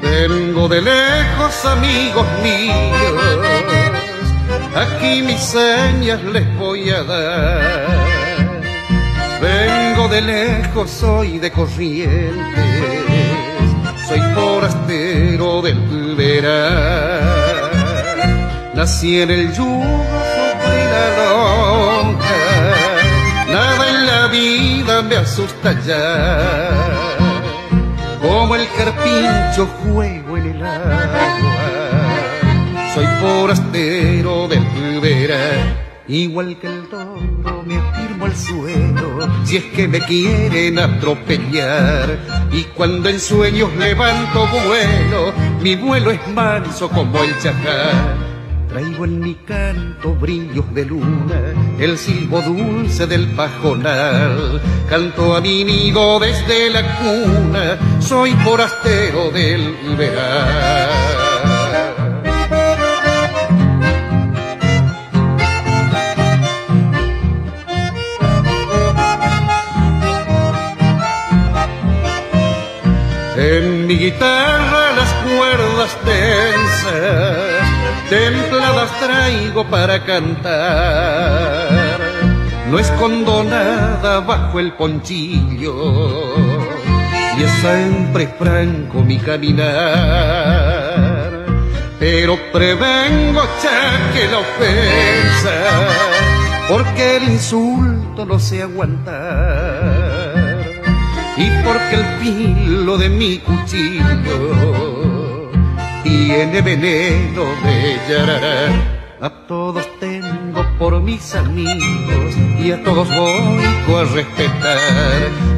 Vengo de lejos, amigos míos, aquí mis señas les voy a dar. De lejos, soy de corrientes, soy forastero del verano. Nací en el yugo, y la lonja, nada en la vida me asusta ya como el carpincho juego en el agua. Soy forastero del verano, igual que el toro me si es que me quieren atropellar. Y cuando en sueños levanto vuelo, mi vuelo es manso como el chacal. Traigo en mi canto brillos de luna, el silbo dulce del pajonal. Canto a mi nido desde la cuna, soy forastero del verano. En mi guitarra las cuerdas tensas, templadas traigo para cantar. No escondo nada bajo el ponchillo y es siempre franco mi caminar. Pero prevengo ya que la ofensa, porque el insulto no sé aguantar y porque el filo de mi cuchillo tiene veneno de yarará. A todos tengo por mis amigos y a todos voy a respetar.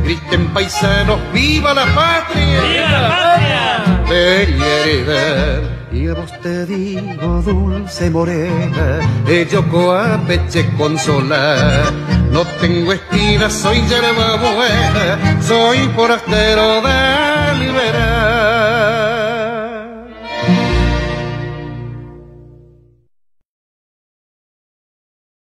Griten paisanos, ¡viva la patria! ¡Viva la patria! Bella heredad. Y a vos te digo, dulce morena, de Yocoapeche consolar. No tengo espinas, soy yerba buena, soy forastero de liberar.